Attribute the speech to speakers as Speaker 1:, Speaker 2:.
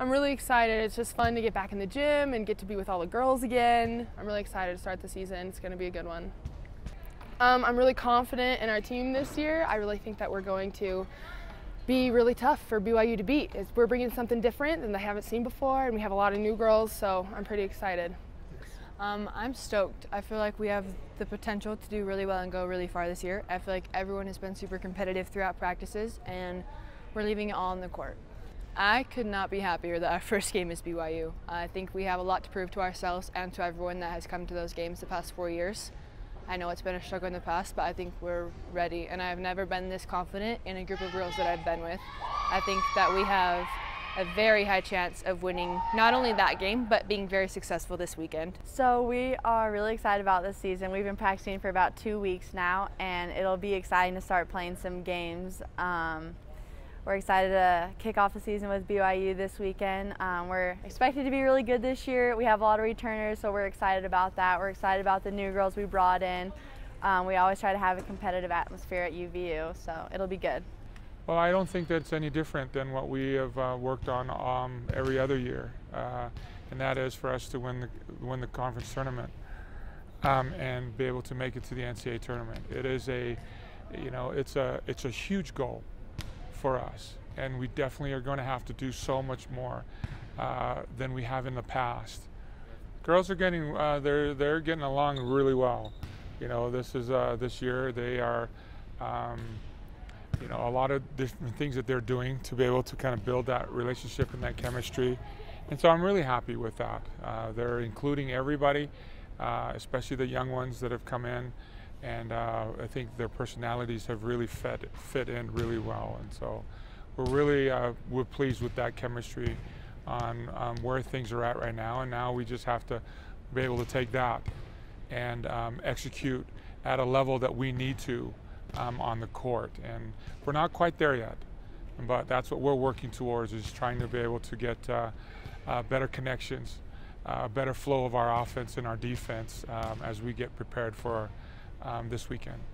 Speaker 1: I'm really excited. It's just fun to get back in the gym and get to be with all the girls again. I'm really excited to start the season. It's going to be a good one. Um, I'm really confident in our team this year. I really think that we're going to be really tough for BYU to beat. It's, we're bringing something different than they haven't seen before, and we have a lot of new girls, so I'm pretty excited.
Speaker 2: Um, I'm stoked. I feel like we have the potential to do really well and go really far this year. I feel like everyone has been super competitive throughout practices, and we're leaving it all on the court. I could not be happier that our first game is BYU. I think we have a lot to prove to ourselves and to everyone that has come to those games the past four years. I know it's been a struggle in the past, but I think we're ready. And I've never been this confident in a group of girls that I've been with. I think that we have a very high chance of winning not only that game, but being very successful this weekend.
Speaker 3: So we are really excited about this season. We've been practicing for about two weeks now, and it'll be exciting to start playing some games. Um, we're excited to kick off the season with BYU this weekend. Um, we're expected to be really good this year. We have a lot of returners, so we're excited about that. We're excited about the new girls we brought in. Um, we always try to have a competitive atmosphere at UVU, so it'll be good.
Speaker 4: Well, I don't think that's any different than what we have uh, worked on um, every other year, uh, and that is for us to win the win the conference tournament um, and be able to make it to the NCAA tournament. It is a, you know, it's a it's a huge goal for us. And we definitely are going to have to do so much more uh, than we have in the past. Girls are getting uh, they're they're getting along really well. You know, this is uh, this year they are. Um, you know, a lot of different things that they're doing to be able to kind of build that relationship and that chemistry. And so I'm really happy with that. Uh, they're including everybody, uh, especially the young ones that have come in and uh, I think their personalities have really fit fit in really well, and so we're really uh, we're pleased with that chemistry on um, where things are at right now, and now we just have to be able to take that and um, execute at a level that we need to um, on the court, and we're not quite there yet, but that's what we're working towards is trying to be able to get uh, uh better connections. Uh, better flow of our offense and our defense um, as we get prepared for um, this weekend.